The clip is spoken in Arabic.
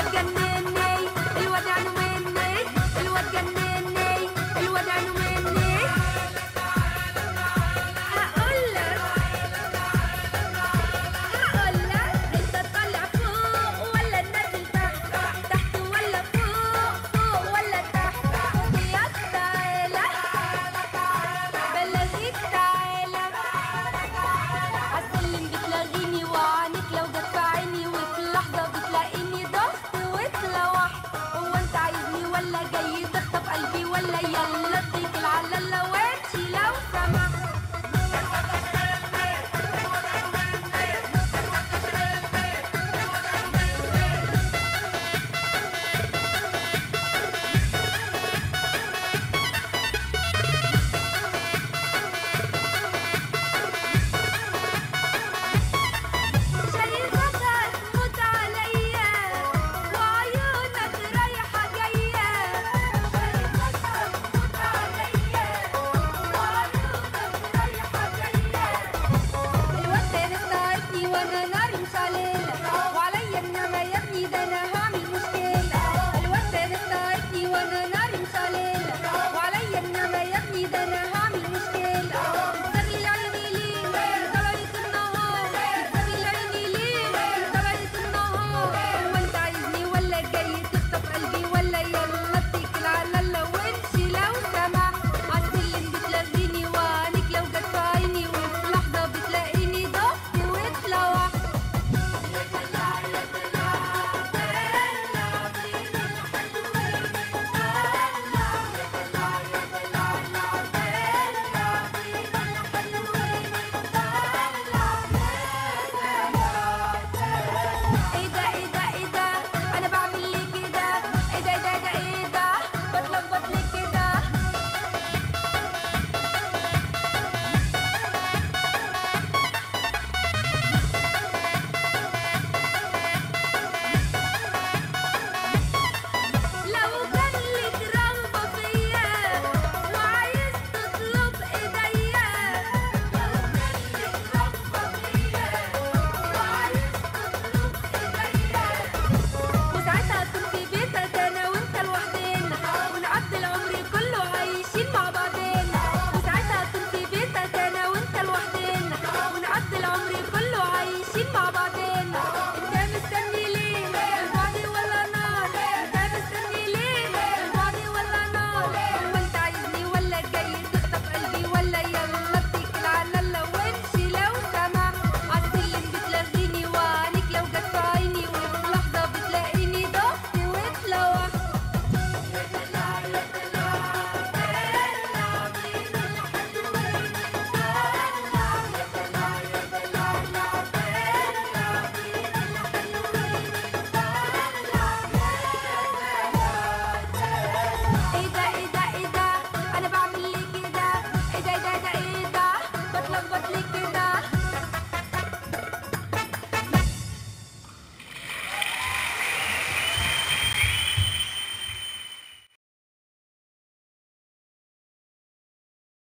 Kapag ganun وأنا نار مساليل وعليا انما يا ابني ده أنا هعمل مشكله